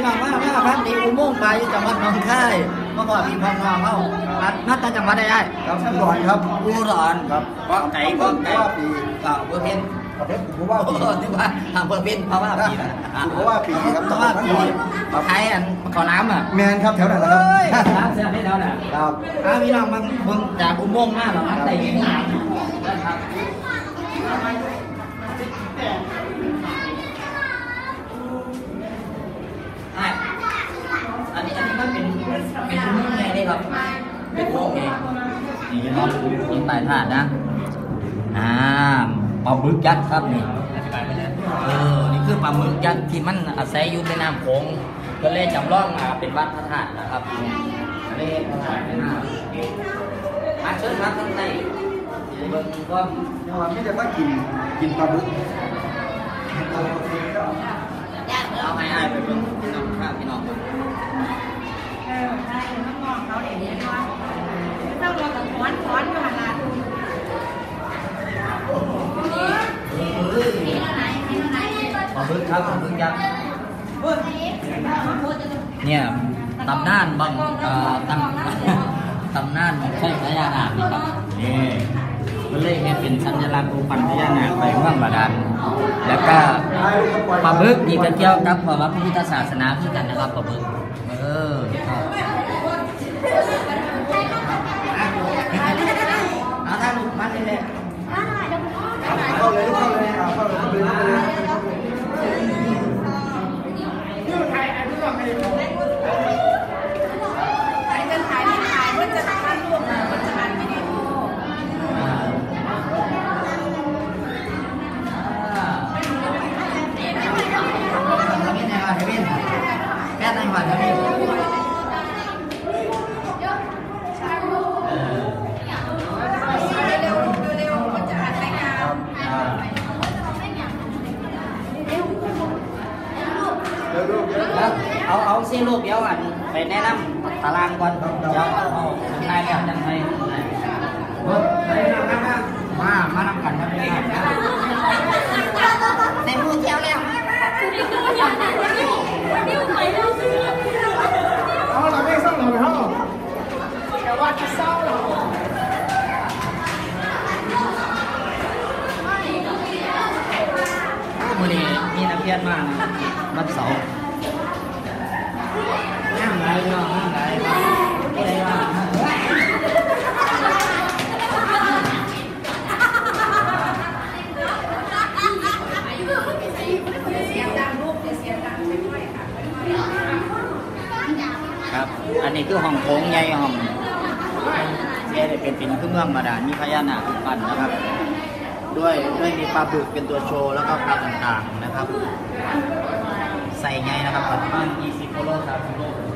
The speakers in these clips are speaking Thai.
พี่น้องมามาครับนี่อุโมงค์ปลาอยู่จังหวัดหนองคายเมื่อก่อนมีพ่อพ่อเขามามาตั้งจังหวัดได้ได้ครับอุดรครับอุดรครับก็ไก่ก็ไก่ว่าปีก็เบอร์เพนประเภทผมว่าว่าปีนึกว่าทำเบอร์เพนเพราะว่าปีนะเพราะว่าปีครับเพราะว่าปีไทยอันขอน้ำอะแมนครับแถวไหนล่ะเฮ้ยครับน้ำเสียได้แล้วน่ะครับถ้าพี่น้องมันมึงจากอุโมงค์มาหรอมันแต่ยังไงนะครับอะอันนี้อันนี้มันเป็นเป็นอุโมง ครับเป็นโอเคนี่เนไหมยิงปลายพาดนะอ่าปลาหมึกยักษ์ครับนี่เออนี่คือปลาหมึกยักษ์ที่มันอาศัยอยู่ในน้ำโขงก็เลยจำลองมาเป็นวัดพระธาตุนะครับก็เลพระธาตุเป็นหน้ามาเชิญมาข้างในเบิ่งก็ยังว่าไม่ได้มากินกินปลาบึกเอาให้อายไปเบิ่งพี่น้องข้าพี่น้องเบิ่ง เออใช่ต้องมองเขาเดี๋ยวนี้ว่าต้อง ม้อนฟ้อนอยู่หันลังเฮ้ยปลาหมึกครับปลาหมึกยักษ์เนี่ยตำนานบางเอ่อตำตำนานของใช่พญานาคนี่ครับนี่มันเลยเห็นเป็นสัญลักษณ์รูปปั้นพญานาคไปเมืองบาดาลแล้วก็ปลาหมึกนี่ก็เกี่ยวกับพระพุทธศาสนาคือกันนะครับปลาหมึกเออครับเอาถ้าลูกมันนี่แหละ เข้าเลยเข้าเลยครับเข้าเลยเข้าเลยเข้าเลย อันนี้เป็นถ่ายนี่ถ่ายเพื่อจะถ่ายรูปเพื่อจะถ่ายวิดีโอ เร็วๆเร็วๆมันจะอัดรายการ เดี๋ยวลูกเดี๋ยวเอาเอาซีรูปเดียวอันไปแนะนำตารางก่อนเดี๋ยวเอานายแบบจังไงมา มานำกันครับในมือเที่ยวแล้ว เอาเราไม่ส่งเราไปห้อง แต่ว่าจะเศร้าหรอ มือนี้มีนั กเรียนมานะวันเสาร์ห้ามไรเนาะห้ามไรไม่ได้ว่าเสียงดังรูปเสียงดังไม่ค่อยค่ะครับ อันนี้คือห้องโถงใหญ่ห้องแค่เป็นเป็นคือเมืองบาดาลมีพญานาคปั้นนะครับ ด้วยด้วยมีปลาบึกเป็นตัวโชว์แล้วก็ปลาต่างๆนะครับ ใส่ไงนะครับประมาณ20กิโล30กิโล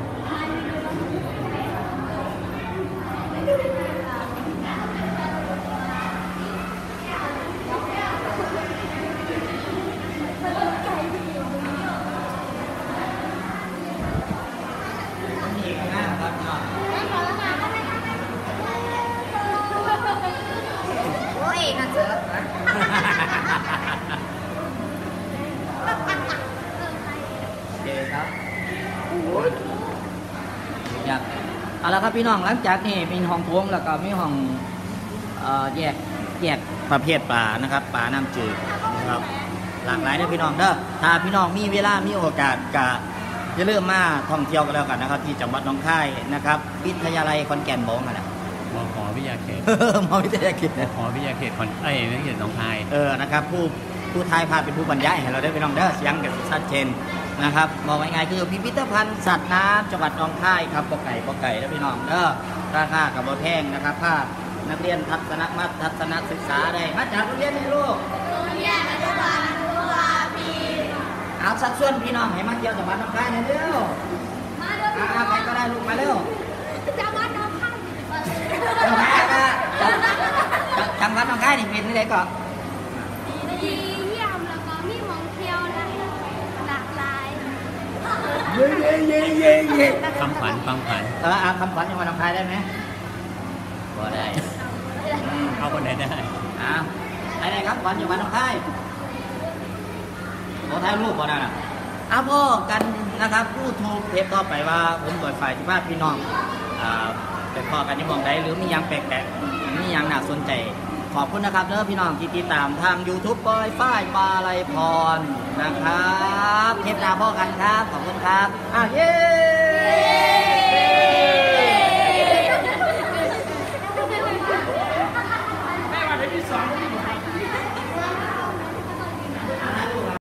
โอเคครับอยากเอาละครับพี่น้องหลังจากนี้มีห้องโถงแล้วก็มีห้องเอ่อแยกแยกประเภทปลานะครับปลาน้ำจืดนะครับหลากหลายเด้อพี่น้องเด้อถ้าพี่น้องมีเวลามีโอกาสก็จะเริ่าลืมมาท่องเที่ยวกันแล้วกันนะครับ ที่จังหวัดหนองคายนะครับ วิทยาลัยขอนแก่นบอกมาแล้วมขวิทยาเขต มอวิทยาเขตมขวิทยาเขตคอนเอ้ยวิทยาเขตหนองคาย เออนะครับ ผู้ผู้ทายพาเป็นผู้บรรยายให้เราได้พี่น้องเด้อเสียงกันชัดเจน นะครับบอกง่ายๆคือพิพิธภัณฑ์สัตว์น้ำจังหวัดหนองคายครับปอไก่ปอไก่แล้วพี่น้องเด้อราคากับบ่แพงนะครับถ้านักเรียนทัศนมัทัศนศึกษาได้มาจากโรงเรียนนี่ลูกเอาสัดส่วนพี่น้องให้มาเที่ยวจังหวัดหนองคายหน่อยเร็วอ่าไปก็ได้ลูกมาเร็วจะวัดน้ำข้างจังหวัดก็จังหวัดหนองคายนี่เป็นที่ไหนก่อน เย้เย้เย้เย้เย้คำขวัญคำขวัญเออเอาคำขวัญจังหวัดหนองคายได้ไหมบ่ได้ เอาคนไหนได้อ่าไอ้ไหนครับขวัญจังหวัดหนองคายโอ้ถ่ายรูปบ่ได้น่ะเอาพ่อกันนะครับยูทูเทปต่อไปว่า ผมเปิดไฟที่บ้านพี่น้องอ่าไปพอกันที่มองใดหรือมียังแปลกๆมียังน่าสนใจ ขอบคุณนะครับเด้อพี่น้องที่ติดตามทาง YouTube ปอยฝ้ายปลาไลพรนะครับเทปนาพ่อกันครับ ขอบคุณครับอะเย้